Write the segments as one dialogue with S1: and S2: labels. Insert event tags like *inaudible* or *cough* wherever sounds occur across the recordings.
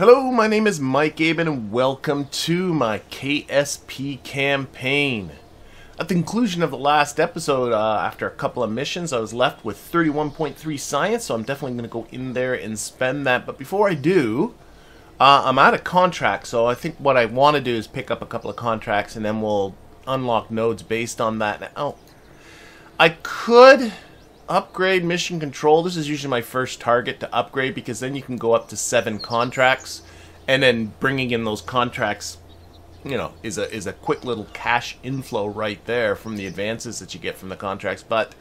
S1: Hello, my name is Mike Aben and welcome to my KSP campaign. At the conclusion of the last episode, uh, after a couple of missions, I was left with 31.3 science, so I'm definitely going to go in there and spend that. But before I do, uh, I'm out of contracts, so I think what I want to do is pick up a couple of contracts and then we'll unlock nodes based on that. Now, I could upgrade mission control. This is usually my first target to upgrade because then you can go up to seven contracts, and then bringing in those contracts, you know, is a is a quick little cash inflow right there from the advances that you get from the contracts. But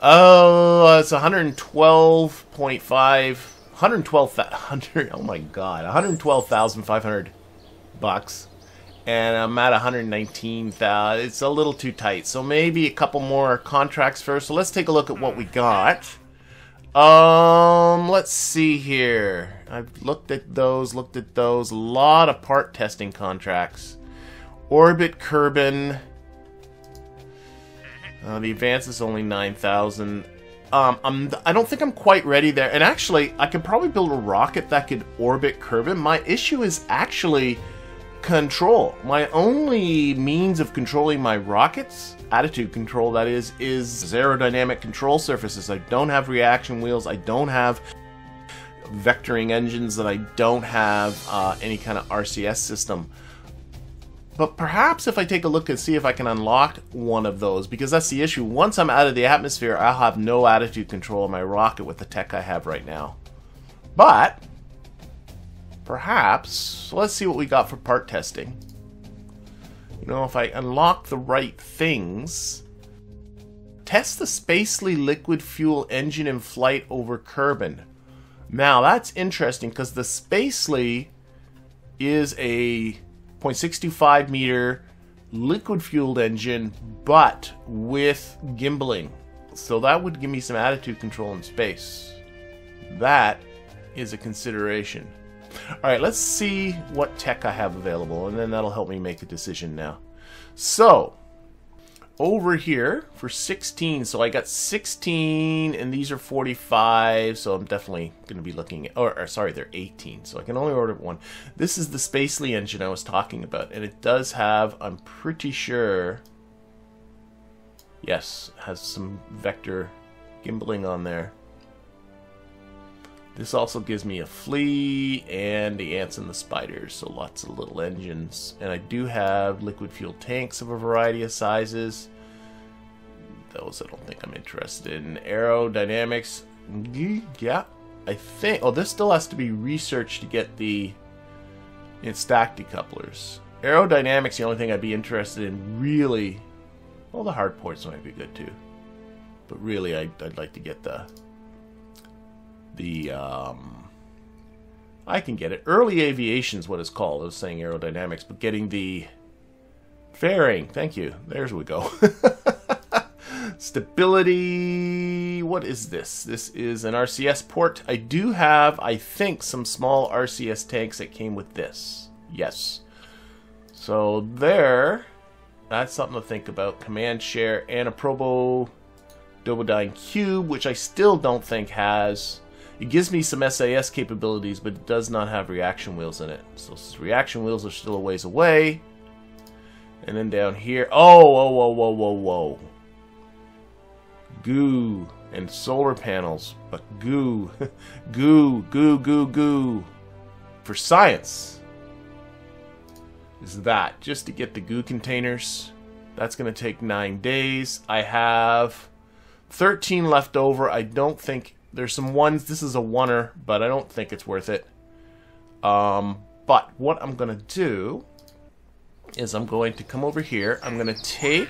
S1: oh, uh, it's 112.5, 112, 100, oh my god, 112,500 bucks and I'm at 119,000. It's a little too tight. So maybe a couple more contracts first. So let's take a look at what we got. Um, let's see here. I've looked at those, looked at those. A lot of part testing contracts. Orbit Kerbin. Uh, the advance is only 9,000. Um, I'm, I don't think I'm quite ready there. And actually, I could probably build a rocket that could orbit Kerbin. My issue is actually control. My only means of controlling my rockets, attitude control that is, is aerodynamic control surfaces. I don't have reaction wheels, I don't have vectoring engines, that I don't have uh, any kind of RCS system. But perhaps if I take a look and see if I can unlock one of those, because that's the issue. Once I'm out of the atmosphere, I'll have no attitude control of my rocket with the tech I have right now. But perhaps, let's see what we got for part testing. You know, if I unlock the right things, test the Spacely liquid fuel engine in flight over Kerbin. Now, that's interesting because the Spacely is a 0.625 meter liquid fueled engine, but with gimbaling. So that would give me some attitude control in space. That is a consideration. Alright, let's see what tech I have available, and then that'll help me make a decision now. So, over here for 16, so I got 16, and these are 45, so I'm definitely going to be looking at, or, or, sorry, they're 18, so I can only order one. This is the Spacely engine I was talking about, and it does have, I'm pretty sure, yes, has some vector gimbaling on there. This also gives me a flea and the ants and the spiders, so lots of little engines. And I do have liquid fuel tanks of a variety of sizes. Those I don't think I'm interested in. Aerodynamics, yeah, I think. Oh, this still has to be researched to get the in stack decouplers. Aerodynamics, the only thing I'd be interested in, really. Well, the hard ports might be good too, but really, I'd, I'd like to get the the um, I can get it. Early aviation is what it's called. I was saying aerodynamics, but getting the fairing. Thank you. There's we go. *laughs* Stability. What is this? This is an RCS port. I do have, I think, some small RCS tanks that came with this. Yes. So there, that's something to think about. Command share and a Probo Dobodyne Cube, which I still don't think has it gives me some SAS capabilities, but it does not have reaction wheels in it. So reaction wheels are still a ways away. And then down here, oh, whoa, whoa, whoa, whoa, whoa. Goo and solar panels, but goo, *laughs* goo, goo, goo, goo. For science is that, just to get the goo containers. That's going to take nine days. I have 13 left over. I don't think there's some ones. This is a oneer, but I don't think it's worth it. Um, but what I'm going to do is I'm going to come over here. I'm going to take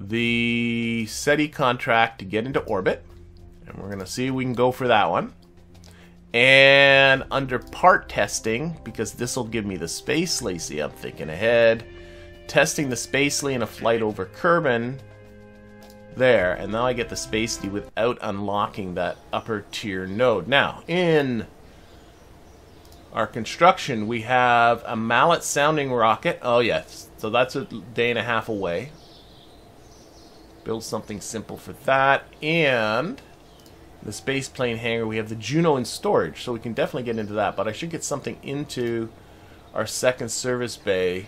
S1: the SETI contract to get into orbit. And we're going to see if we can go for that one. And under part testing, because this will give me the Spacely, I'm thinking ahead. Testing the Spacely in a flight over Kerbin there, and now I get the Spacely without unlocking that upper tier node. Now, in our construction, we have a mallet sounding rocket. Oh, yes. So that's a day and a half away. Build something simple for that. And the space plane hangar. We have the Juno in storage, so we can definitely get into that. But I should get something into our second service bay.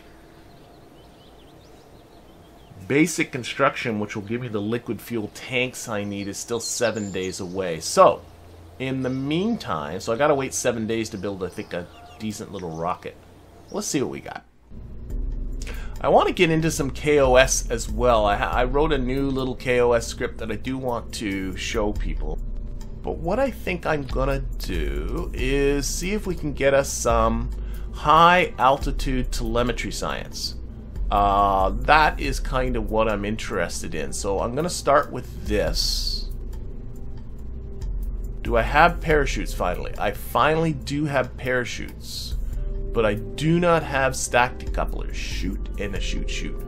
S1: Basic construction, which will give me the liquid fuel tanks I need, is still seven days away. So, in the meantime, so I gotta wait seven days to build, I think, a decent little rocket. Let's see what we got. I want to get into some kOS as well. I, I, wrote a new little kOS script that I do want to show people. But what I think I'm to do is see if we can get us some high altitude telemetry science. Uh, that is kind of what I'm interested in. So I'm going to start with this. Do I have parachutes finally? I finally do have parachutes but I do not have stack decouplers. Shoot and a shoot shoot.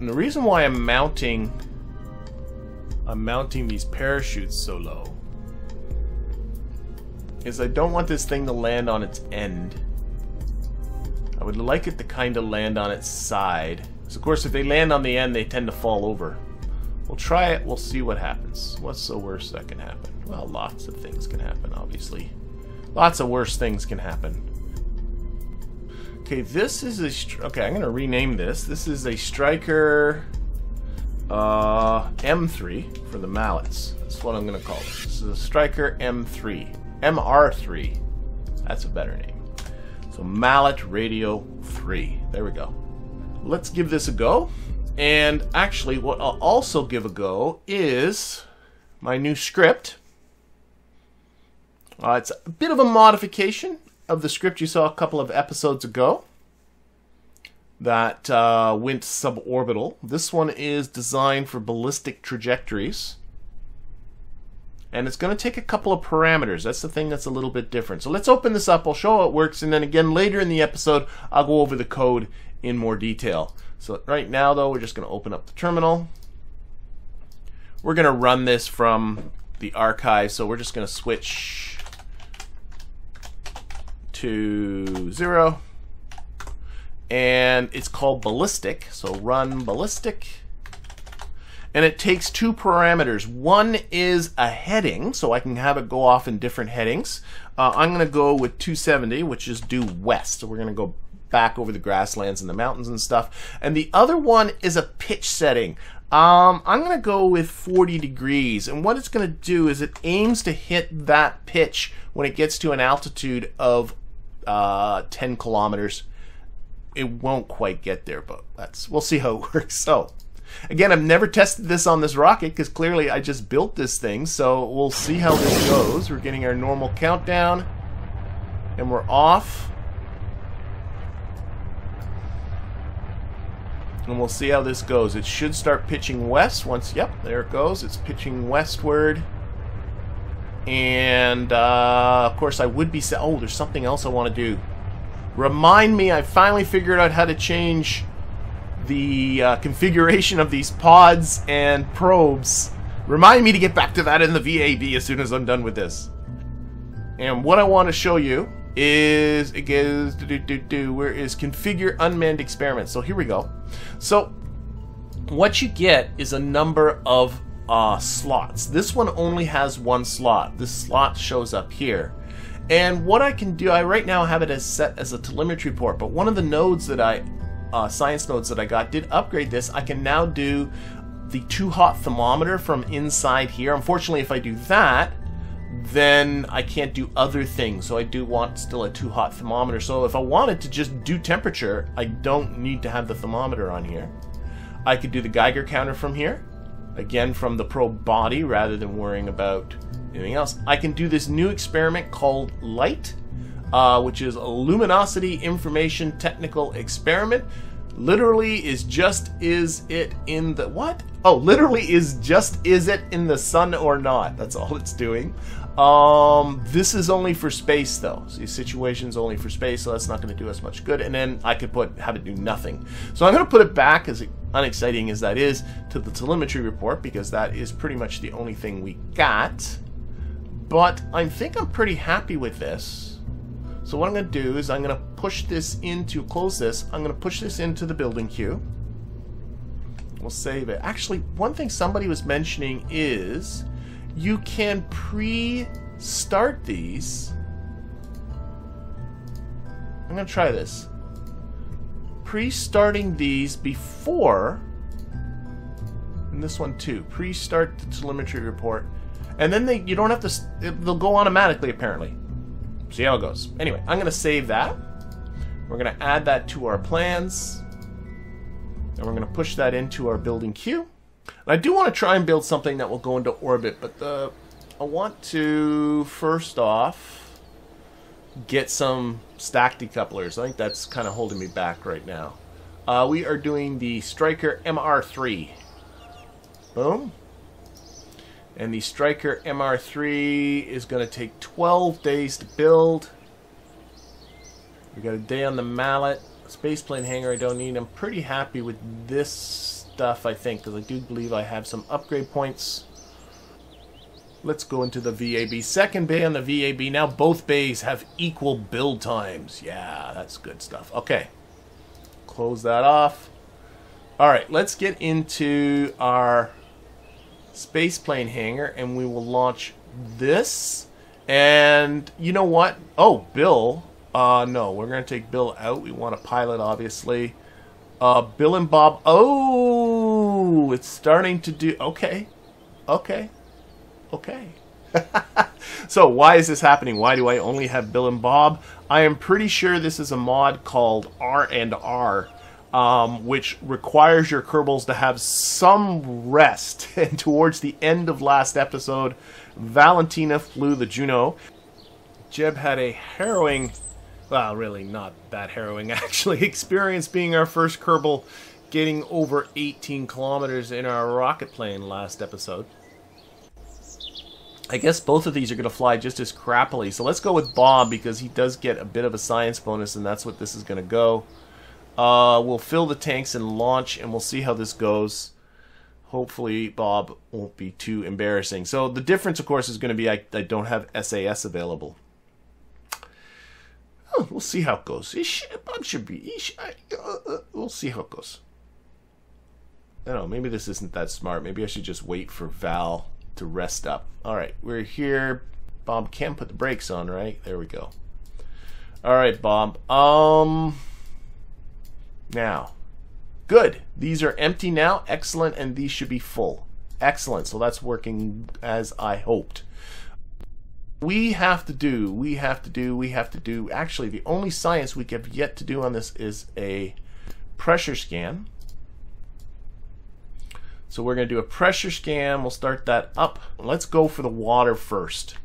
S1: And the reason why I'm mounting I'm mounting these parachutes so low is I don't want this thing to land on its end. I would like it to kind of land on its side. So of course if they land on the end they tend to fall over. We'll try it, we'll see what happens. What's the worst that can happen? Well, lots of things can happen, obviously. Lots of worse things can happen. Okay, this is a... Okay, I'm going to rename this. This is a Striker uh, M3 for the mallets. That's what I'm going to call it. This is a Striker M3. MR3. That's a better name. So Mallet Radio 3. There we go. Let's give this a go. And actually, what I'll also give a go is my new script uh, it's a bit of a modification of the script you saw a couple of episodes ago that uh, went suborbital. This one is designed for ballistic trajectories. And it's going to take a couple of parameters. That's the thing that's a little bit different. So let's open this up. I'll show how it works. And then again, later in the episode, I'll go over the code in more detail. So right now, though, we're just going to open up the terminal. We're going to run this from the archive. So we're just going to switch to zero. And it's called ballistic. So run ballistic. And it takes two parameters. One is a heading, so I can have it go off in different headings. Uh, I'm going to go with 270, which is due west. So we're going to go back over the grasslands and the mountains and stuff. And the other one is a pitch setting. Um, I'm going to go with 40 degrees. And what it's going to do is it aims to hit that pitch when it gets to an altitude of uh, 10 kilometers. It won't quite get there, but that's we'll see how it *laughs* works. So, again, I've never tested this on this rocket because clearly I just built this thing. So we'll see how this goes. We're getting our normal countdown, and we're off. And we'll see how this goes. It should start pitching west once, yep, there it goes. It's pitching westward. And, uh, of course, I would be... Oh, there's something else I want to do. Remind me, I finally figured out how to change the uh, configuration of these pods and probes. Remind me to get back to that in the VAB as soon as I'm done with this. And what I want to show you is it goes do, do, do, where is configure unmanned experiments. So here we go. So what you get is a number of uh, slots. This one only has one slot. This slot shows up here. And what I can do, I right now have it as set as a telemetry port, but one of the nodes that I, uh, science nodes that I got did upgrade this. I can now do the too hot thermometer from inside here. Unfortunately, if I do that, then I can't do other things. So I do want still a too hot thermometer. So if I wanted to just do temperature, I don't need to have the thermometer on here. I could do the Geiger counter from here again from the probe body rather than worrying about anything else. I can do this new experiment called LIGHT, uh, which is luminosity information technical experiment. Literally is just is it in the what? Oh, literally is just is it in the sun or not? That's all it's doing. Um, this is only for space though. See, situation's only for space, so that's not going to do us much good. And then I could put have it do nothing. So I'm going to put it back, as unexciting as that is, to the telemetry report because that is pretty much the only thing we got. But I think I'm pretty happy with this. So what I'm going to do is I'm going to push this into close this. I'm going to push this into the building queue. We'll save it. Actually, one thing somebody was mentioning is you can pre-start these. I'm going to try this. Pre-starting these before, and this one too, pre-start the telemetry report, and then they you don't have to, they'll go automatically apparently. See how it goes. Anyway, I'm going to save that. We're going to add that to our plans. And we're going to push that into our building queue. And I do want to try and build something that will go into orbit, but the, I want to, first off, get some stack decouplers. I think that's kind of holding me back right now. Uh, we are doing the Striker MR3. Boom. And the Striker MR3 is going to take 12 days to build. We got a day on the mallet. Spaceplane hangar I don't need. I'm pretty happy with this stuff, I think, because I do believe I have some upgrade points. Let's go into the VAB. Second bay on the VAB. Now both bays have equal build times. Yeah, that's good stuff. Okay. Close that off. Alright, let's get into our spaceplane hangar and we will launch this. And you know what? Oh, Bill. Uh, no, we're going to take Bill out. We want a pilot, obviously. Uh, Bill and Bob. Oh, it's starting to do. Okay. Okay. Okay. *laughs* so why is this happening? Why do I only have Bill and Bob? I am pretty sure this is a mod called R and R um, which requires your Kerbals to have some rest. *laughs* And towards the end of last episode, Valentina flew the Juno. Jeb had a harrowing, well, really not that harrowing *laughs* actually, experience being our first Kerbal getting over 18 kilometers in our rocket plane last episode. I guess both of these are going to fly just as crappily. So let's go with Bob because he does get a bit of a science bonus and that's what this is going to go. Uh, we'll fill the tanks and launch, and we'll see how this goes. Hopefully, Bob won't be too embarrassing. So the difference, of course, is going to be I, I don't have SAS available. Oh, we'll see how it goes. Bob should be. Uh, uh, we'll see how it goes. I don't know. Maybe this isn't that smart. Maybe I should just wait for Val to rest up. All right, we're here. Bob can't put the brakes on, right? There we go. All right, Bob. Um. Now, good. These are empty now. Excellent. And these should be full. Excellent. So that's working as I hoped. We have to do, we have to do, we have to do. Actually, the only science we have yet to do on this is a pressure scan. So we're going to do a pressure scan. We'll start that up. Let's go for the water first.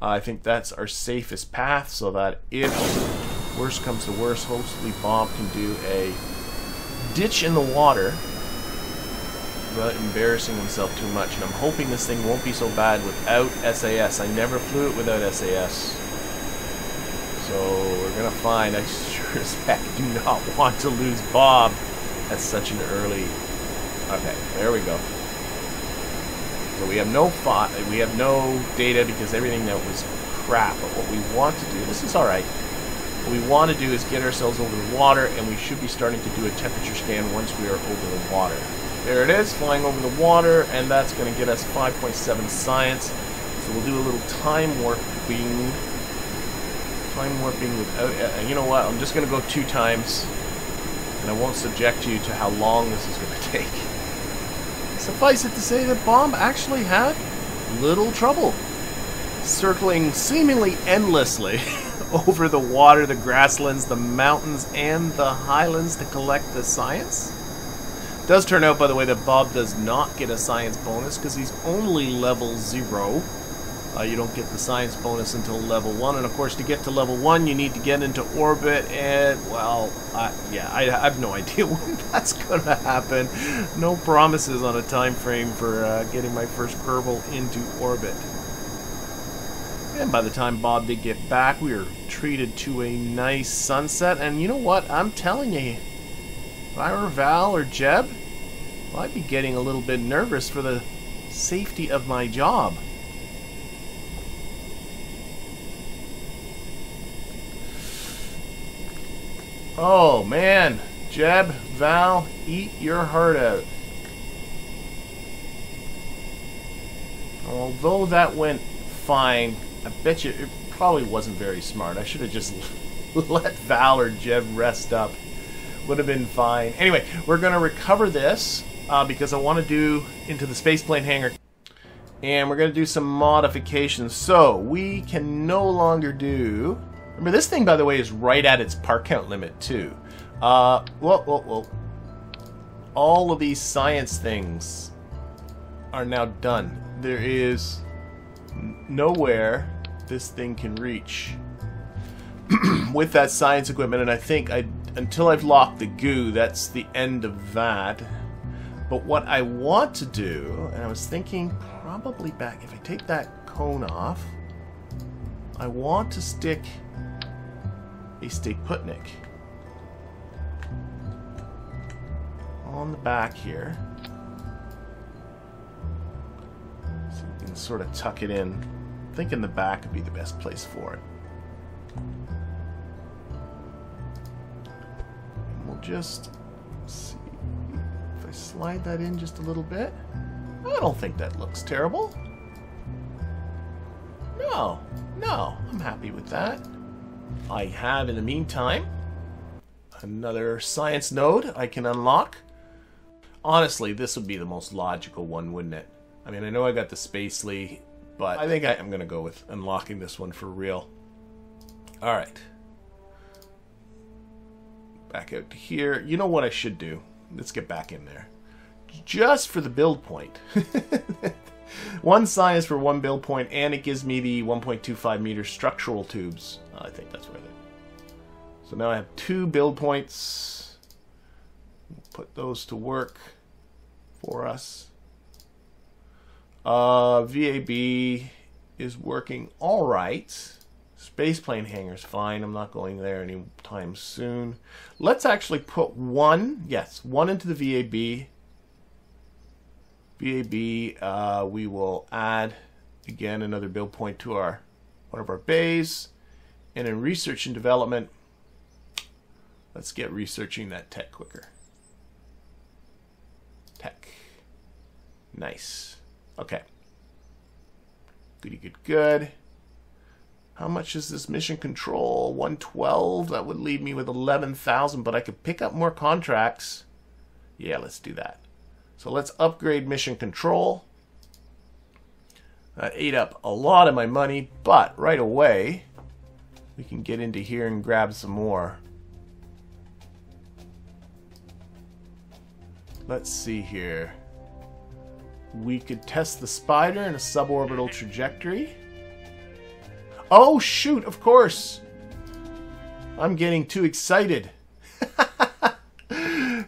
S1: Uh, I think that's our safest path so that if worst comes to worst, hopefully Bob can do a ditch in the water without embarrassing himself too much. And I'm hoping this thing won't be so bad without SAS. I never flew it without SAS. So we're going to find, I sure as heck do not want to lose Bob at such an early... Okay, there we go. So we have no we have no data because everything that was crap. But what we want to do, this is all right. What we want to do is get ourselves over the water, and we should be starting to do a temperature scan once we are over the water. There it is, flying over the water, and that's going to get us 5.7 science. So we'll do a little time warping. Time warping without... Uh, you know what, I'm just going to go two times, and I won't subject you to how long this is going *laughs* to take. Suffice it to say that Bob actually had little trouble circling seemingly endlessly *laughs* *laughs* over the water, the grasslands, the mountains, and the highlands to collect the science. Does turn out, by the way, that Bob does not get a science bonus because he's only level 0. Uh, you don't get the science bonus until level 1, and of course to get to level 1 you need to get into orbit, and, well, yeah, I, I, have no *laughs* idea when that's going to happen. No promises on a time frame for uh, getting my first Kerbal into orbit. And by the time Bob did get back, we were treated to a nice sunset. And you know what? I'm telling you, if I were Val or Jeb, well, I'd be getting a little bit nervous for the safety of my job. Oh, man. Jeb, Val, eat your heart out. Although that went fine, I bet you it probably wasn't very smart. I should have just *laughs* let Val or Jeb rest up. Would have been fine. Anyway, we're going to recover this uh, because I want to do into the spaceplane hangar. And we're going to do some modifications. So, we can no longer do... Remember, this thing, by the way, is right at its part count limit, too. Uh, whoa, whoa, whoa. All of these science things are now done. There is nowhere this thing can reach *clears throat* with that science equipment, and I think I until I've locked the goo, that's the end of that. But what I want to do, and I was thinking probably back, if I take that cone off, I want to stick a Stayputnik on the back here. So you can sort of tuck it in. Thinking the back would be the best place for it. And we'll just see if I slide that in just a little bit. I don't think that looks terrible. No, no, I'm happy with that. I have, in the meantime, another science node I can unlock. Honestly, this would be the most logical one, wouldn't it? I mean, I know I got the Spacely, but I think I am going to go with unlocking this one for real. Alright. Back out to here. You know what I should do? Let's get back in there. Just for the build point. *laughs* one science for one build point, and it gives me the 1.25 meter structural tubes. Uh, I think that's worth it. So now I have two build points. Put those to work for us. Uh, VAB is working all right. Spaceplane hangar's fine. I'm not going there anytime soon. Let's actually put one, yes, one into the VAB. VAB, uh, we will add, again, another build point to our one of our bays. And in research and development, let's get researching that tech quicker. Tech. Nice. Okay. Goody good good. How much is this mission control? 112? That would leave me with 11,000, but I could pick up more contracts. Yeah, let's do that. So let's upgrade mission control. That ate up a lot of my money, but right away, we can get into here and grab some more. Let's see here. We could test the spider in a suborbital trajectory. Oh, shoot, of course. I'm getting too excited. *laughs*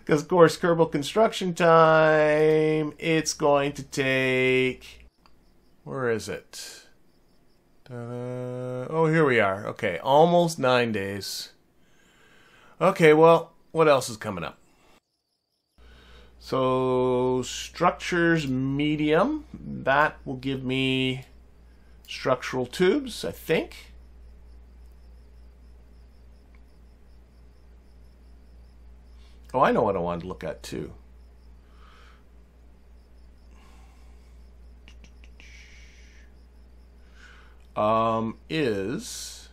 S1: Because, of course, Kerbal construction time, it's going to take... Where is it? Uh, oh, here we are. Okay, almost nine days. Okay, well, what else is coming up? So, structures medium, that will give me structural tubes, I think. Oh, I know what I wanted to look at too. Um, is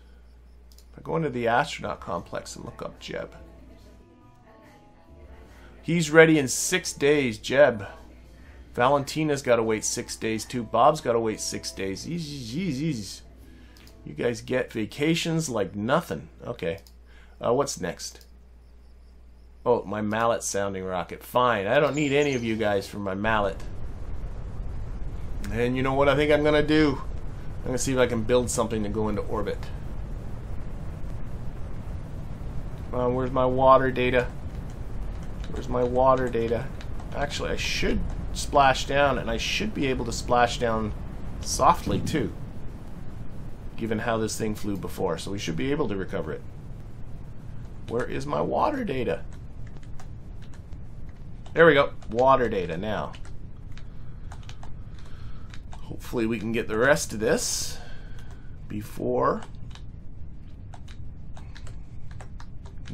S1: if I go into the astronaut complex and look up Jeb. He's ready in six days, Jeb. Valentina's got to wait six days too. Bob's got to wait six days. Easy. You guys get vacations like nothing. Okay. Uh, what's next? Oh, my mallet sounding rocket. Fine. I don't need any of you guys for my mallet. And you know what I think I'm going to do? I'm going to see if I can build something to go into orbit. Uh, where's my water data? Where's my water data? Actually, I should splash down, and I should be able to splash down softly, too. Given how this thing flew before, so we should be able to recover it. Where is my water data? There we go. Water data now. Hopefully we can get the rest of this before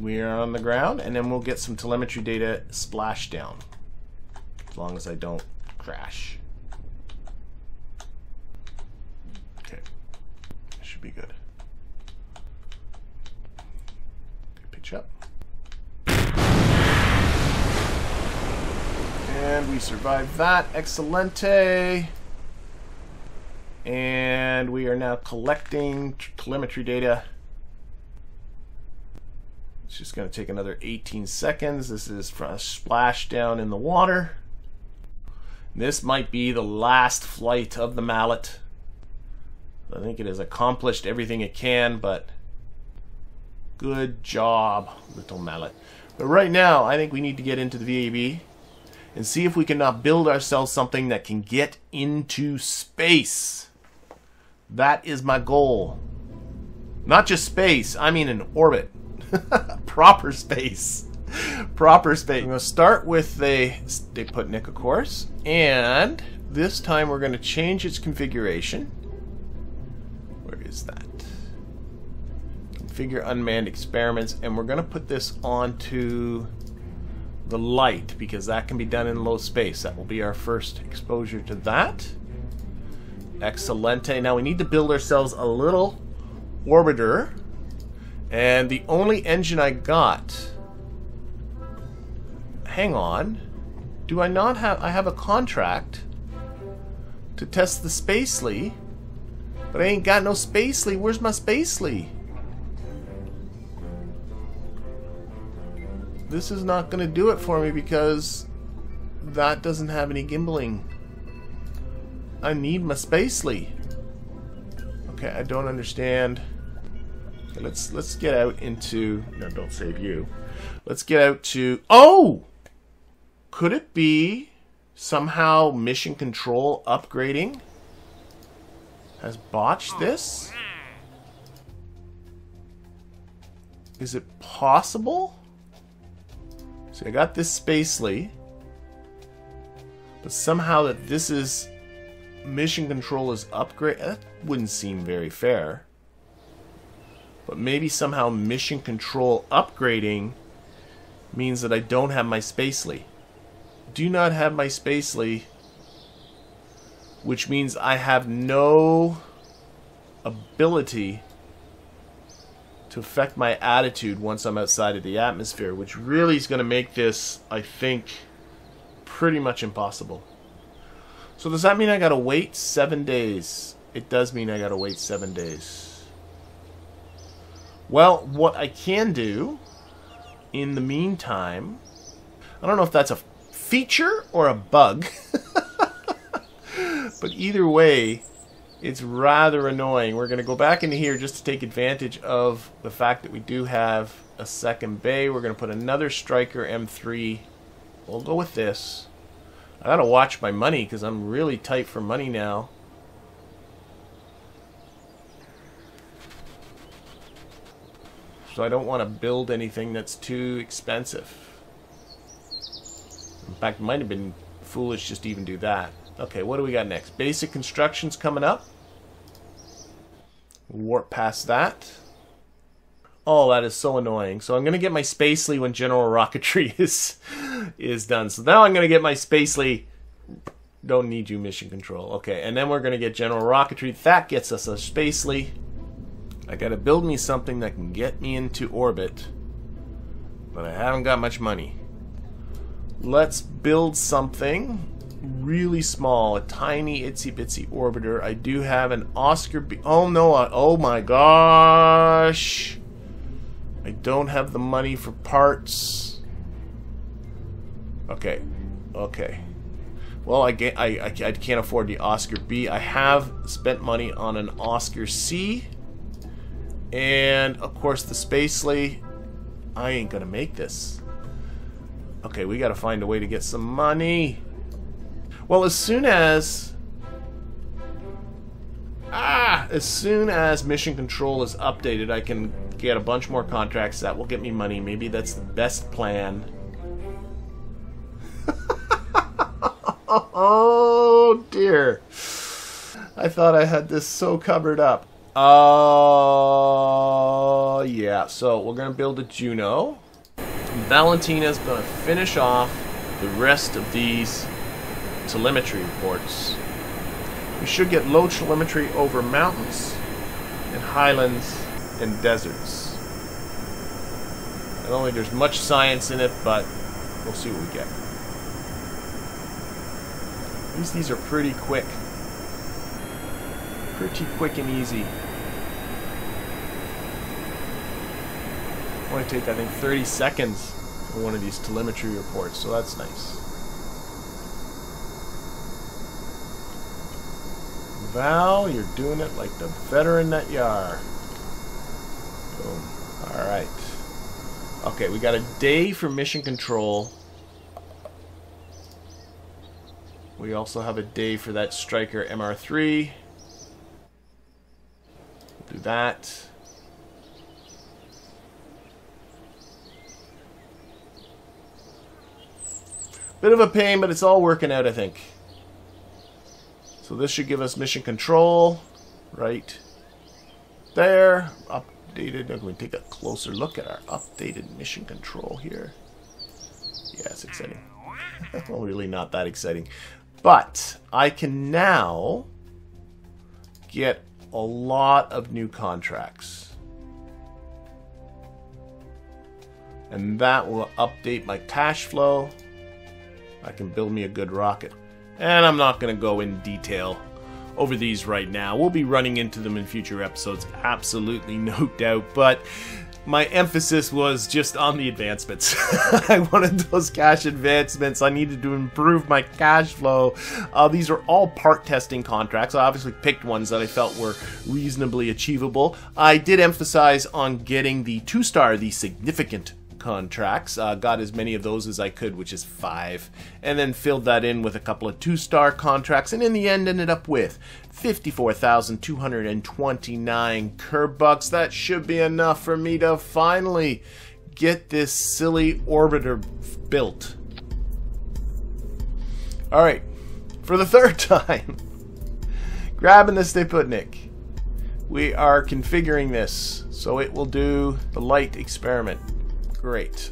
S1: we are on the ground, and then we'll get some telemetry data splashed down. As long as I don't crash. Okay. Should be good. Pitch up. And we survived that. Excelente. And we are now collecting telemetry data. It's just going to take another 18 seconds. This is from a splashdown in the water. This might be the last flight of the mallet. I think it has accomplished everything it can, but good job, little mallet. But right now, I think we need to get into the VAB and see if we can not build ourselves something that can get into space. That is my goal. Not just space, I mean an orbit. *laughs* Proper space. Proper space. I'm going to start with the Stayputnik, of course, and this time we're going to change its configuration. Where is that? Configure unmanned experiments, and we're going to put this onto the light because that can be done in low space. That will be our first exposure to that. Excelente. Now we need to build ourselves a little orbiter. And the only engine I got... Hang on. Do I not have... I have a contract to test the Spacely. But I ain't got no Spacely. Where's my Spacely? This is not going to do it for me because that doesn't have any gimbaling. I need my Spacely. Okay, I don't understand. Okay, let's let's get out into no, don't save you. Let's get out to oh, could it be somehow mission control upgrading has botched this? Is it possible? See, I got this Spacely, but somehow that this is mission control is upgrade. That wouldn't seem very fair. But maybe somehow mission control upgrading means that I don't have my Spacely. Do not have my Spacely, which means I have no ability to affect my attitude once I'm outside of the atmosphere, which really is going to make this, I think, pretty much impossible. So does that mean I gotta wait seven days? It does mean I gotta wait seven days. Well, what I can do in the meantime, I don't know if that's a feature or a bug, *laughs* but either way, it's rather annoying. We're going to go back into here just to take advantage of the fact that we do have a second bay. We're going to put another Striker M3. We'll go with this. I gotta watch my money because I'm really tight for money now. So I don't want to build anything that's too expensive. In fact, it might have been foolish just to even do that. Okay, what do we got next? Basic construction's coming up. Warp past that. Oh, that is so annoying. So I'm going to get my Spacely when General Rocketry *laughs* is is done. So now I'm going to get my Spacely. Don't need you, Mission Control. Okay, and then we're going to get General Rocketry. That gets us a Spacely. I got to build me something that can get me into orbit. But I haven't got much money. Let's build something really small, a tiny itsy bitsy orbiter. I do have an Oscar B. Oh no! I, oh my gosh! I don't have the money for parts. Okay. Okay. Well, I, get, I, I, I can't afford the Oscar B. I have spent money on an Oscar C. And, of course, the Spacely. I ain't gonna make this. Okay, we gotta find a way to get some money. Well, as soon as... Ah! As soon as Mission Control is updated, I can get a bunch more contracts that will get me money. Maybe that's the best plan. *laughs* oh dear. I thought I had this so covered up. Oh, uh, yeah. So we're going to build a Juno. Valentina's going to finish off the rest of these telemetry reports. We should get low telemetry over mountains and highlands and deserts. I don't think there's much science in it, but we'll see what we get. At least these are pretty quick. Pretty quick and easy. Only take, I think, 30 seconds for one of these telemetry reports, so that's nice. Val, you're doing it like the veteran that you are. Boom. Alright. Okay, we got a day for mission control. We also have a day for that Striker MR3. We'll do that. Bit of a pain, but it's all working out, I think. So this should give us mission control right there. Updated. I'm going to take a closer look at our updated mission control here. Yeah, it's exciting. *laughs* well, really not that exciting. But I can now get a lot of new contracts. And that will update my cash flow. I can build me a good rocket. And I'm not going to go in detail over these right now. We'll be running into them in future episodes, absolutely no *laughs* doubt. But my emphasis was just on the advancements. *laughs* I wanted those cash advancements. I needed to improve my cash flow. Uh, these are all part testing contracts. I obviously picked ones that I felt were reasonably achievable. I did emphasize on getting the two star, the significant contracts. Uh, got as many of those as I could, which is five, and then filled that in with a couple of two-star contracts, and in the end ended up with 54,229 Kerbucks. That should be enough for me to finally get this silly orbiter built. All right, for the *laughs* third time, grabbing the Stayputnik. We are configuring this so it will do the light experiment. Great.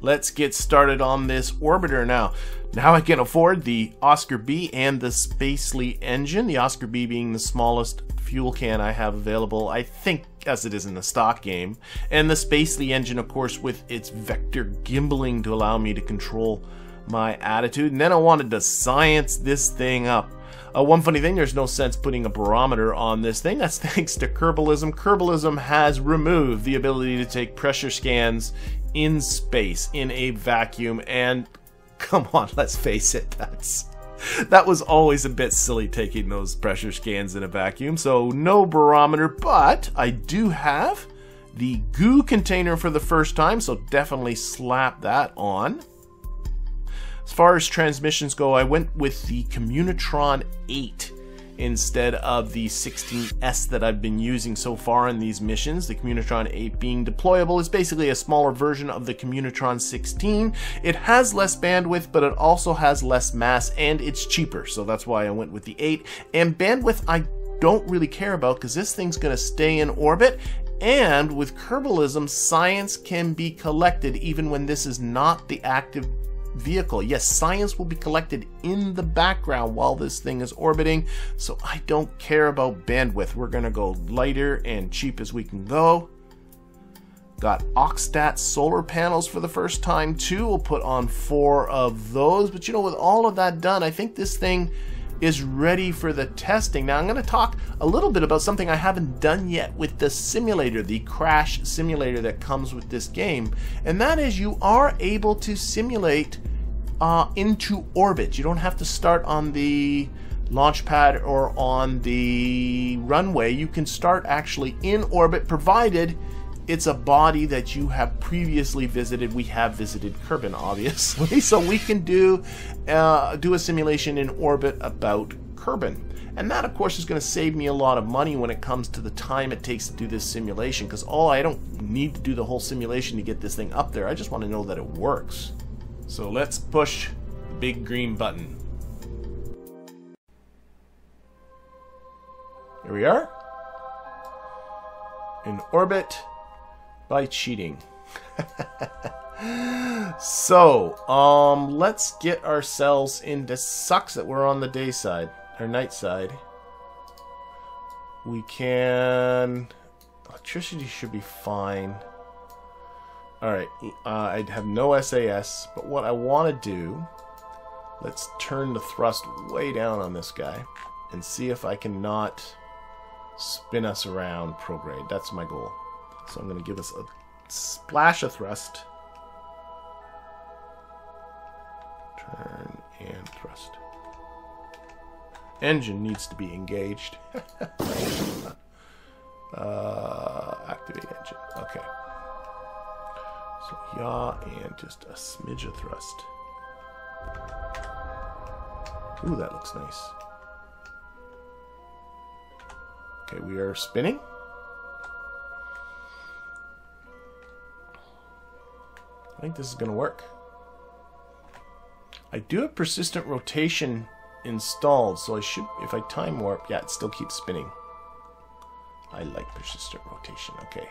S1: Let's get started on this orbiter now. Now I can afford the Oscar B and the Spacely engine, the Oscar B being the smallest fuel can I have available, I think as it is in the stock game, and the Spacely engine of course with its vector gimbaling to allow me to control my attitude. And then I wanted to science this thing up. Uh, one funny thing, there's no sense putting a barometer on this thing. That's *laughs* thanks to Kerbalism. Kerbalism has removed the ability to take pressure scans in space, in a vacuum, and come on, *laughs* let's face it, that's that was always a bit silly taking those pressure scans in a vacuum, so no barometer, but I do have the goo container for the first time, so definitely slap that on. As far as transmissions go, I went with the Communotron 8 instead of the 16S that I've been using so far in these missions. The Communotron 8 being deployable is basically a smaller version of the Communotron 16. It has less bandwidth, but it also has less mass and it's cheaper. So that's why I went with the 8. And bandwidth I don't really care about because this thing's going to stay in orbit and with Kerbalism, science can be collected even when this is not the active vehicle. Yes, science will be collected in the background while this thing is orbiting, so I don't care about bandwidth. We're to go lighter and cheap as we can go. Got Oxstat solar panels for the first time too. We'll put on four of those. But you know, with all of that done, I think this thing is ready for the testing. Now I'm going to talk a little bit about something I haven't done yet with the simulator, the KRASH simulator that comes with this game. And that is you are able to simulate uh, into orbit. You don't have to start on the launch pad or on the runway. You can start actually in orbit provided it's a body that you have previously visited. We have visited Kerbin, obviously, *laughs* so we can do uh, do a simulation in orbit about Kerbin. And that, of course, is going to save me a lot of money when it comes to the time it takes to do this simulation, because all I don't need to do the whole simulation to get this thing up there. I just want to know that it works. So let's push the big green button. Here we are. In orbit by cheating. *laughs* so, um, let's get ourselves into sucks that we're on the day side, or night side. We can... Electricity should be fine. Alright, uh, I have no SAS, but what I want to do... Let's turn the thrust way down on this guy and see if I cannot spin us around prograde. That's my goal. So I'm going to give us a splash of thrust. Turn and thrust. Engine needs to be engaged. *laughs* uh, activate engine. Okay. So yaw and just a smidge of thrust. Ooh, that looks nice. Okay, we are spinning. I think this is going to work. I do have persistent rotation installed, so I should, if I time warp, yeah, it still keeps spinning. I like persistent rotation. Okay.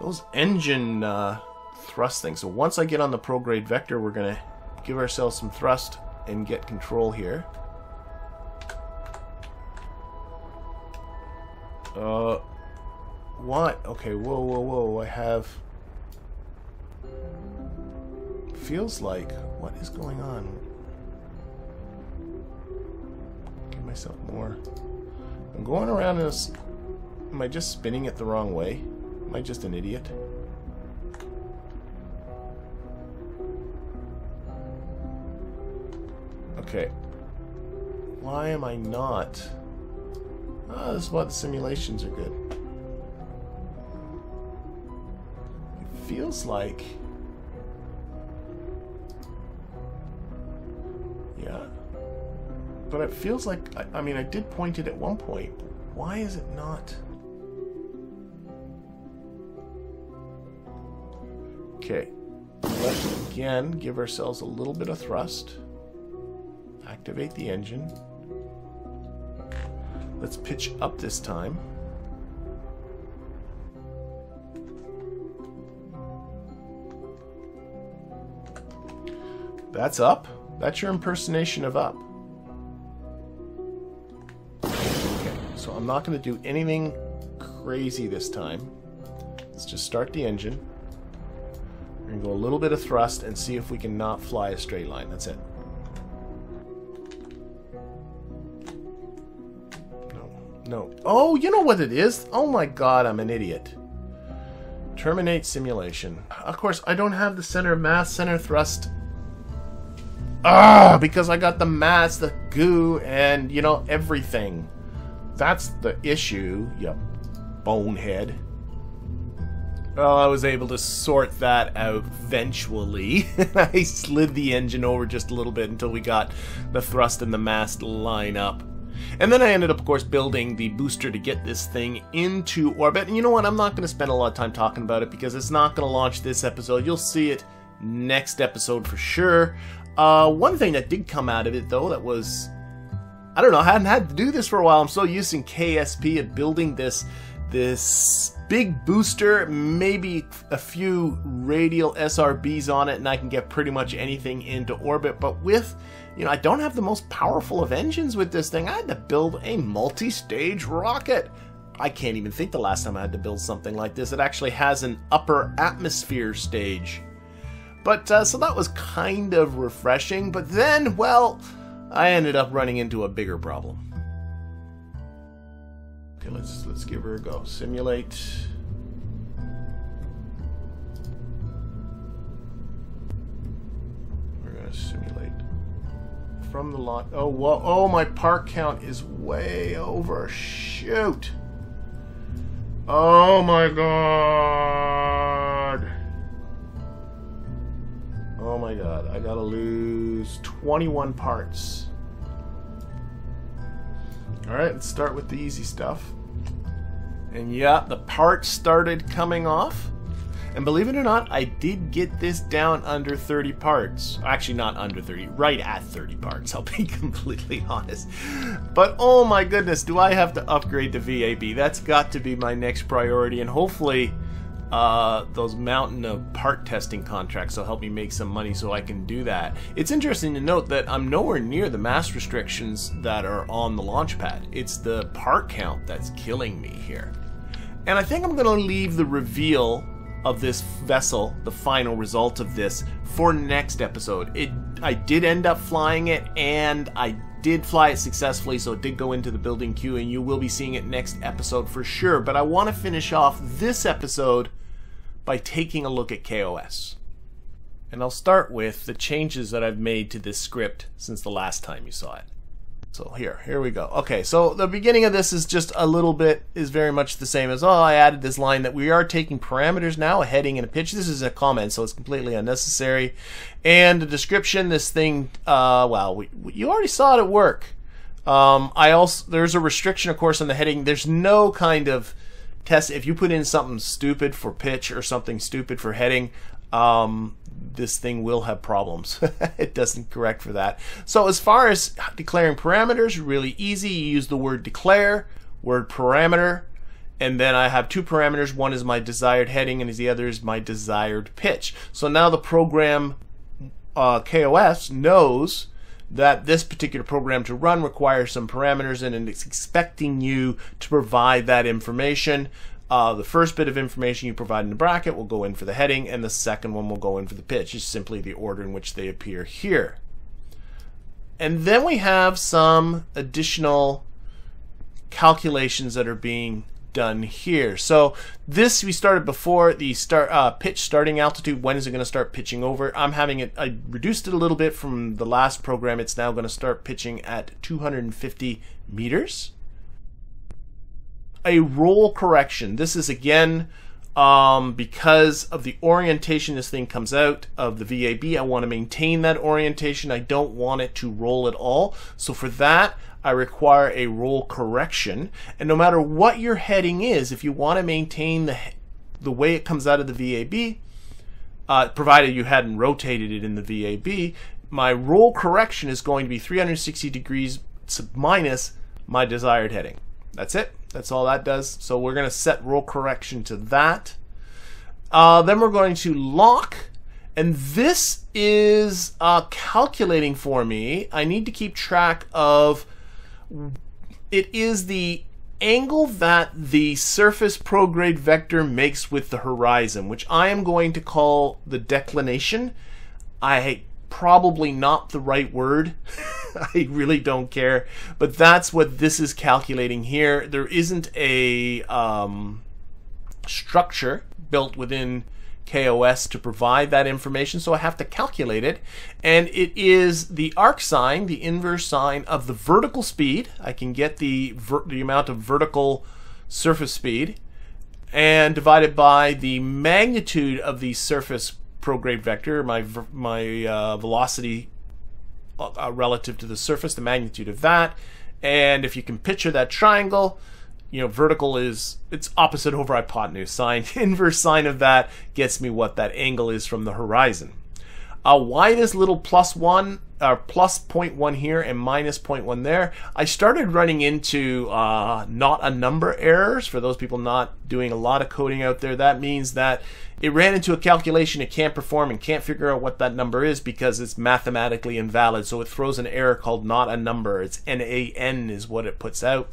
S1: Those engine uh, thrust things. So once I get on the prograde vector, we're going to give ourselves some thrust and get control here. Uh, what? Okay, whoa, whoa, whoa. I have... Feels like... What is going on? Give myself more... I'm going around in this... Am I just spinning it the wrong way? Am I just an idiot? Okay. Why am I not... Oh, this is why the simulations are good. It feels like... But it feels like... I, I mean, I did point it at one point. Why is it not... Okay. Let's again give ourselves a little bit of thrust. Activate the engine. Let's pitch up this time. That's up. That's your impersonation of up. I'm not going to do anything crazy this time. Let's just start the engine. We're going to go a little bit of thrust and see if we can not fly a straight line. That's it. No. No. Oh, you know what it is? Oh my god, I'm an idiot. Terminate simulation. Of course, I don't have the center mass, center thrust. Ah, because I got the mass, the goo, and, you know, everything. That's the issue, you bonehead. Well, I was able to sort that out eventually. *laughs* I slid the engine over just a little bit until we got the thrust and the mass line up. And then I ended up, of course, building the booster to get this thing into orbit. And you know what? I'm not going to spend a lot of time talking about it because it's not going to launch this episode. You'll see it next episode for sure. Uh, one thing that did come out of it, though, that was... I don't know, I hadn't had to do this for a while. I'm so used using KSP at building this this big booster, maybe a few radial SRBs on it, and I can get pretty much anything into orbit. But with you know, I don't have the most powerful of engines with this thing. I had to build a multi-stage rocket. I can't even think the last time I had to build something like this. It actually has an upper atmosphere stage. But, uh, so that was kind of refreshing, but then, well, I ended up running into a bigger problem. Okay, let's, let's give her a go. Simulate. We're gonna simulate from the lot. Oh, whoa. Oh, my park count is way over. Shoot. Oh, my God. Oh, my God. I gotta lose 21 parts. Alright, let's start with the easy stuff. And yeah, the parts started coming off. And believe it or not, I did get this down under 30 parts. Actually, not under 30, right at 30 parts, *laughs* I'll be completely honest. But oh my goodness, do I have to upgrade to VAB? That's got to be my next priority, and hopefully uh, those mountain of part testing contracts will help me make some money so I can do that. It's interesting to note that I'm nowhere near the mass restrictions that are on the launch pad. It's the part count that's killing me here. And I think I'm going to leave the reveal of this vessel, the final result of this, for next episode. It I did end up flying it and I did fly it successfully, so it did go into the building queue, and you will be seeing it next episode for sure. But I want to finish off this episode by taking a look at kOS. And I'll start with the changes that I've made to this script since the last time you saw it. So here, here we go. Okay, so the beginning of this is just a little bit, is very much the same as, oh, I added this line that we are taking parameters now, a heading and a pitch. This is a comment, so it's completely unnecessary. And the description, this thing, uh, well, we, you already saw it at work. Um, I also, there's a restriction, of course, on the heading. There's no kind of test if you put in something stupid for pitch or something stupid for heading um, this thing will have problems. *laughs* It doesn't correct for that. So as far as declaring parameters really easy. You use the word declare word parameter and then I have two parameters. One is my desired heading and the other is my desired pitch. So now the program uh, kOS knows that this particular program to run requires some parameters and it's expecting you to provide that information. Uh, the first bit of information you provide in the bracket will go in for the heading, and the second one will go in for the pitch. It's simply the order in which they appear here. And then we have some additional calculations that are being done here. So this we started before the start uh, pitch starting altitude. When is it going to start pitching over? I'm having it. I reduced it a little bit from the last program. It's now going to start pitching at 250 meters. A roll correction. This is again um, because of the orientation this thing comes out of the VAB. I want to maintain that orientation. I don't want it to roll at all. So for that, I require a roll correction. And no matter what your heading is, if you want to maintain the, the way it comes out of the VAB, uh, provided you hadn't rotated it in the VAB, my roll correction is going to be 360 degrees minus my desired heading. That's it. That's all that does. So we're going to set roll correction to that. Uh, then we're going to lock and this is uh, calculating for me. I need to keep track of it is the angle that the surface prograde vector makes with the horizon, which I am going to call the declination. I probably not the right word. *laughs* I really don't care. But that's what this is calculating here. There isn't a um, structure built within kOS to provide that information, so I have to calculate it. And it is the arc sine, the inverse sine of the vertical speed. I can get the, the amount of vertical surface speed and divided by the magnitude of the surface prograde vector, my, my uh, velocity uh, relative to the surface, the magnitude of that. And if you can picture that triangle, you know, vertical is it's opposite over hypotenuse. Sine *laughs* inverse sine of that gets me what that angle is from the horizon. Uh, why this little plus one or plus 0.1 here and minus 0.1 there? I started running into uh, not a number errors. For those people not doing a lot of coding out there, that means that it ran into a calculation it can't perform and can't figure out what that number is because it's mathematically invalid. So it throws an error called not a number. It's NaN is what it puts out.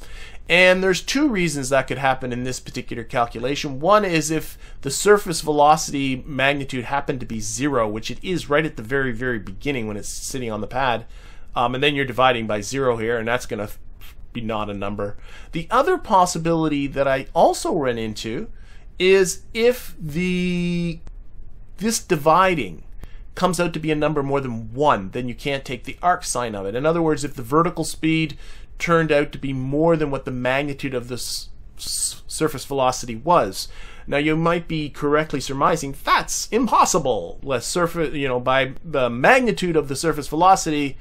S1: And there's two reasons that could happen in this particular calculation. One is if the surface velocity magnitude happened to be zero, which it is right at the very, very beginning when it's sitting on the pad. Um, and then you're dividing by zero here, and that's going to be not a number. The other possibility that I also ran into is if the this dividing comes out to be a number more than one, then you can't take the arc sine of it. In other words, if the vertical speed turned out to be more than what the magnitude of the surface velocity was. Now you might be correctly surmising that's impossible. Less surface, you know, by the magnitude of the surface velocity,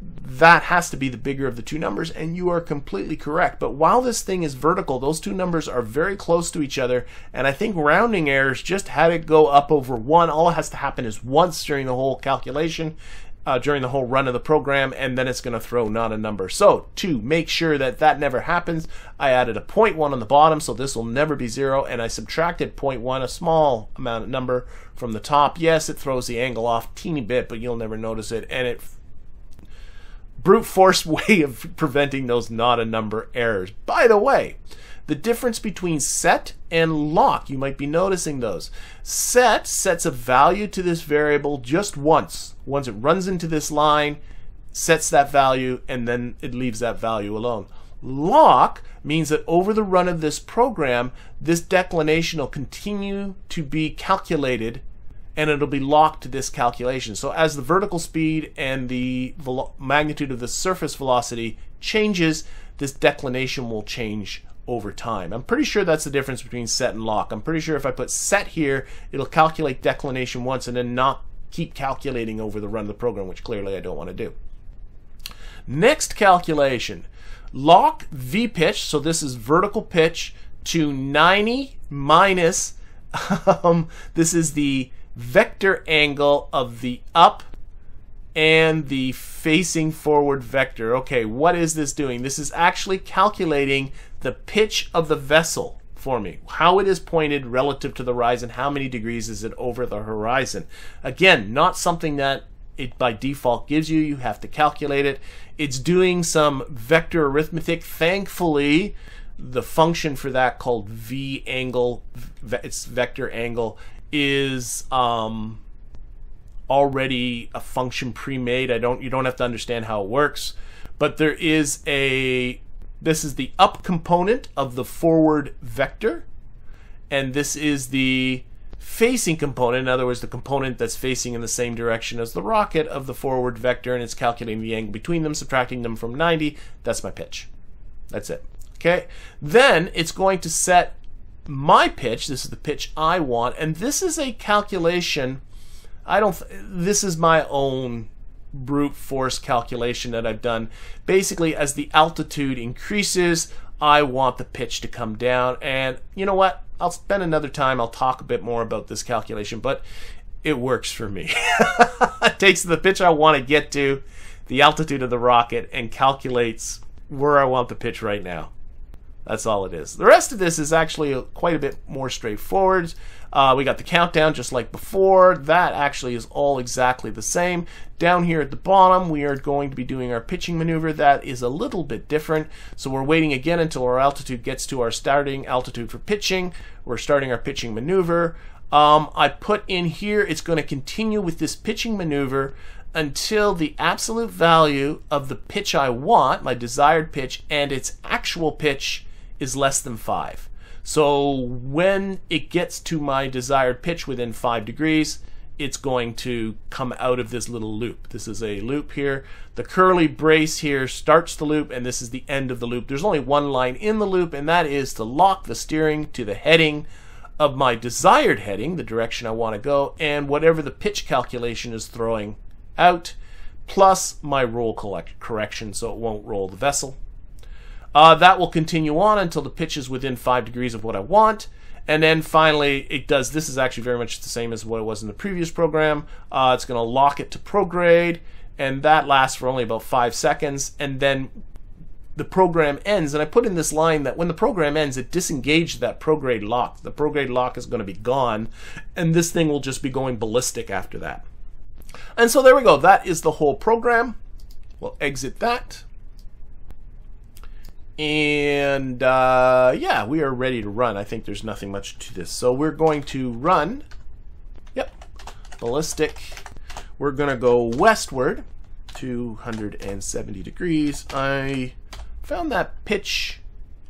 S1: that has to be the bigger of the two numbers, and you are completely correct. But while this thing is vertical, those two numbers are very close to each other, and I think rounding errors just had it go up over one. All it has to happen is once during the whole calculation, uh, during the whole run of the program, and then it's going to throw not a number. So to make sure that that never happens, I added a 0.1 on the bottom, so this will never be zero, and I subtracted 0.1, a small amount of number from the top. Yes, it throws the angle off teeny bit, but you'll never notice it, and it brute force *laughs* way of preventing those not a number errors. By the way, the difference between set and lock, you might be noticing those. Set sets a value to this variable just once. Once it runs into this line, sets that value, and then it leaves that value alone. Lock means that over the run of this program, this declination will continue to be calculated and it'll be locked to this calculation. So as the vertical speed and the magnitude of the surface velocity changes, this declination will change over time. I'm pretty sure that's the difference between set and lock. I'm pretty sure if I put set here, it'll calculate declination once and then not keep calculating over the run of the program, which clearly I don't want to do. Next calculation, lock V pitch, so this is vertical pitch, to 90 minus, *laughs* um, this is the vector angle of the up and the facing forward vector. Okay, what is this doing? This is actually calculating the pitch of the vessel for me. How it is pointed relative to the horizon, how many degrees is it over the horizon. Again, not something that it by default gives you. You have to calculate it. It's doing some vector arithmetic. Thankfully, the function for that called v angle, its vector angle, is um, already a function pre-made. I don't you don't have to understand how it works, but there is a this is the up component of the forward vector, and this is the facing component, in other words, the component that's facing in the same direction as the rocket of the forward vector, and it's calculating the angle between them, subtracting them from 90. That's my pitch. That's it. Okay. Then it's going to set my pitch. This is the pitch I want, and this is a calculation. I don't. this is my own brute force calculation that I've done. Basically, as the altitude increases, I want the pitch to come down. And you know what? I'll spend another time, I'll talk a bit more about this calculation, but it works for me. *laughs* it takes the pitch I want to get to, the altitude of the rocket, and calculates where I want the pitch right now. That's all it is. The rest of this is actually quite a bit more straightforward. Uh, we got the countdown just like before. That actually is all exactly the same. Down here at the bottom, we are going to be doing our pitching maneuver. That is a little bit different. So we're waiting again until our altitude gets to our starting altitude for pitching. We're starting our pitching maneuver. Um, I put in here, it's going to continue with this pitching maneuver until the absolute value of the pitch I want, my desired pitch, and its actual pitch is less than 5. So when it gets to my desired pitch within 5 degrees, it's going to come out of this little loop. This is a loop here. The curly brace here starts the loop, and this is the end of the loop. There's only one line in the loop, and that is to lock the steering to the heading of my desired heading, the direction I want to go, and whatever the pitch calculation is throwing out, plus my roll correction so it won't roll the vessel. Uh, that will continue on until the pitch is within 5 degrees of what I want. And then finally, it does. This is actually very much the same as what it was in the previous program. Uh, it's going to lock it to prograde, and that lasts for only about five seconds. And then the program ends. And I put in this line that when the program ends, it disengaged that prograde lock. The prograde lock is going to be gone, and this thing will just be going ballistic after that. And so there we go. That is the whole program. We'll exit that. And uh, yeah, we are ready to run. I think there's nothing much to this. So we're going to run. Yep. Ballistic. We're going to go westward. 270 degrees. I found that pitch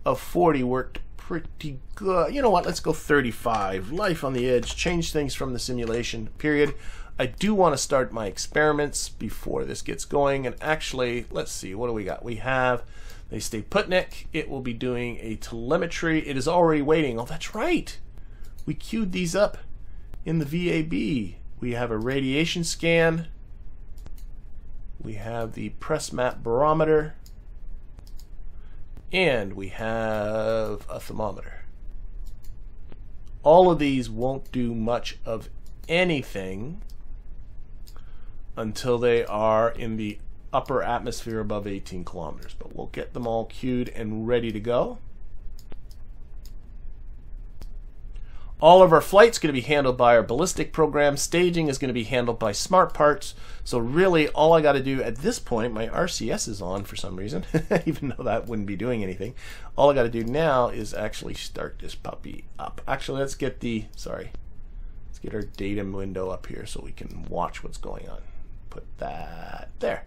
S1: of 40 worked pretty good. You know what? Let's go 35. Life on the edge. Change things from the simulation period. I do want to start my experiments before this gets going. And actually, let's see. What do we got? We have they Stayputnik. It will be doing a telemetry. It is already waiting. Oh, that's right. We queued these up in the VAB. We have a radiation scan. We have the PresMat barometer. And we have a thermometer. All of these won't do much of anything until they are in the upper atmosphere above 18 kilometers. But we'll get them all queued and ready to go. All of our flights going to be handled by our ballistic program. Staging is going to be handled by SMART Parts. So really, all I got to do at this point, my RCS is on for some reason, *laughs* even though that wouldn't be doing anything. All I got to do now is actually start this puppy up. Actually, let's get the, sorry, let's get our data window up here so we can watch what's going on. Put that there.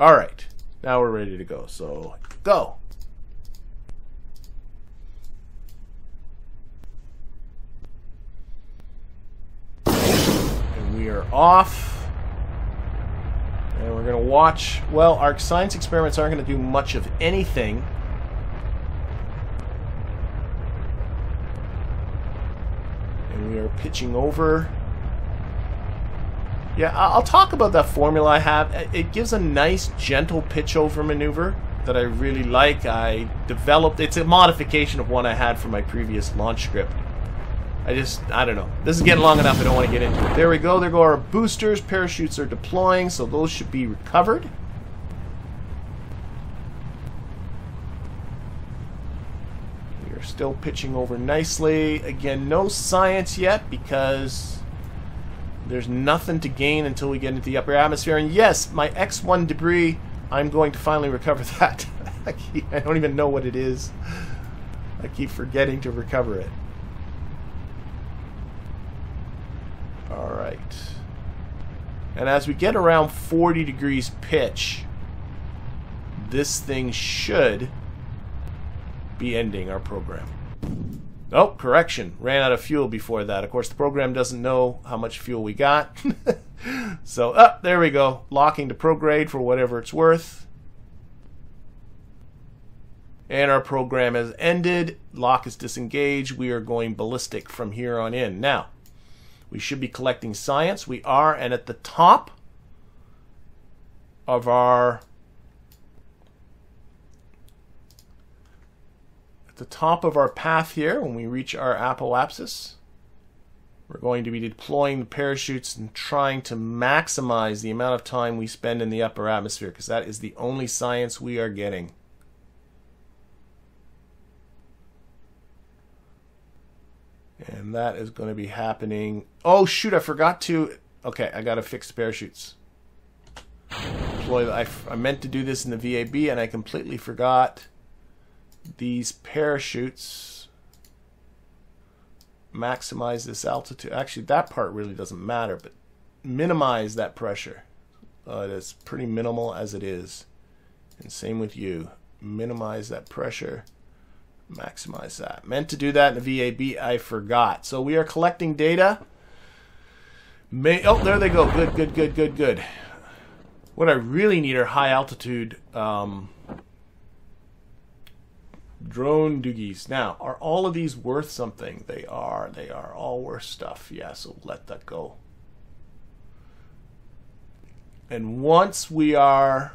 S1: All right, now we're ready to go. So go. And we are off. And we're going to watch... Well, our science experiments aren't going to do much of anything. And we are pitching over. Yeah, I'll talk about that formula I have. It gives a nice, gentle pitch over maneuver that I really like. I developed... It's a modification of one I had for my previous launch script. I just, I don't know. This is getting long enough. I don't want to get into it. There we go. There go our boosters. Parachutes are deploying, so those should be recovered. We are still pitching over nicely. Again, no science yet because there's nothing to gain until we get into the upper atmosphere. And yes, my X1 debris, I'm going to finally recover *laughs* that. I don't even know what it is. I keep forgetting to recover it. Alright. And as we get around 40 degrees pitch, this thing should be ending our program. Oh, correction. Ran out of fuel before that. Of course, the program doesn't know how much fuel we got. *laughs* so, up oh, there we go. Locking to prograde for whatever it's worth. And our program has ended. Lock is disengaged. We are going ballistic from here on in. Now, we should be collecting science. We are, and at the top of our the top of our path here, when we reach our apoapsis, we're going to be deploying the parachutes and trying to maximize the amount of time we spend in the upper atmosphere because that is the only science we are getting. And that is going to be happening. Oh, shoot, I forgot to. Okay, I got to fix the parachutes. Deploy. I, I meant to do this in the VAB and I completely forgot these parachutes. Maximize this altitude. Actually, that part really doesn't matter, but minimize that pressure. Uh, it is pretty minimal as it is. And same with you. Minimize that pressure maximize that. Meant to do that in the VAB, I forgot. So we are collecting data. May oh, there they go. Good, good, good, good, good. What I really need are high altitude um, drone doogies. Now, are all of these worth something? They are. They are all worth stuff. Yeah, so let that go. And once we are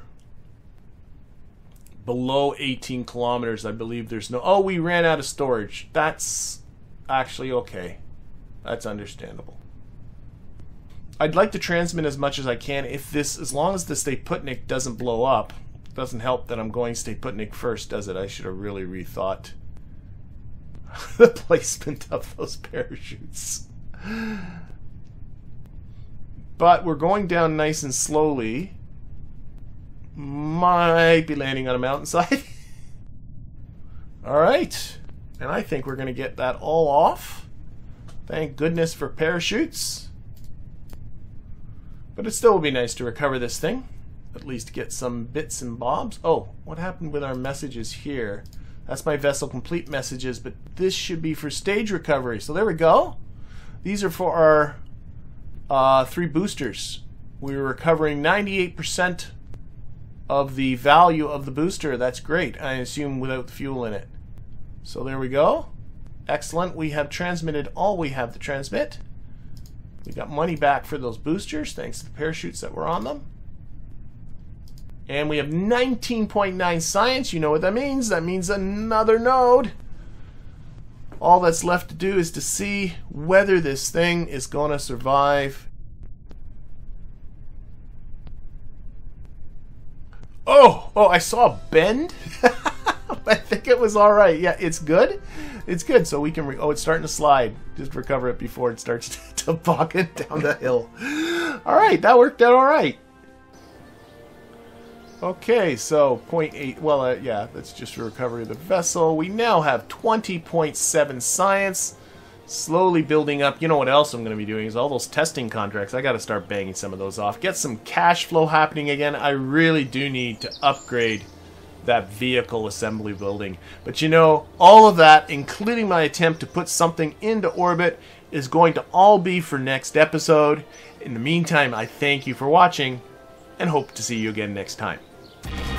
S1: below 18 kilometers, I believe there's no. Oh, we ran out of storage. That's actually okay. That's understandable. I'd like to transmit as much as I can. If this, as long as the Stayputnik doesn't blow up, doesn't help that I'm going Stayputnik first, does it? I should have really rethought *laughs* the placement of those parachutes. But we're going down nice and slowly might be landing on a mountainside. *laughs* all right. And I think we're going to get that all off. Thank goodness for parachutes. But it still would be nice to recover this thing. At least get some bits and bobs. Oh, what happened with our messages here? That's my vessel complete messages, but this should be for stage recovery. So there we go. These are for our uh, three boosters. We were recovering 98% of the value of the booster. That's great. I assume without the fuel in it. So there we go. Excellent. We have transmitted all we have to transmit. We got money back for those boosters thanks to the parachutes that were on them. And we have 19.9 science. You know what that means. That means another node. All that's left to do is to see whether this thing is going to survive. Oh, oh, I saw a bend. *laughs* I think it was all right. Yeah, it's good. It's good. So we can. oh, it's starting to slide. Just recover it before it starts *laughs* to toboggan down the hill. All right, that worked out all right. Okay, so 0.8. Well, uh, yeah, that's just a recovery of the vessel. We now have 20.7 science. Slowly building up. You know what else I'm going to be doing is all those testing contracts. I got to start banging some of those off. Get some cash flow happening again. I really do need to upgrade that vehicle assembly building. But you know, all of that, including my attempt to put something into orbit, is going to all be for next episode. In the meantime, I thank you for watching and hope to see you again next time. Thank you.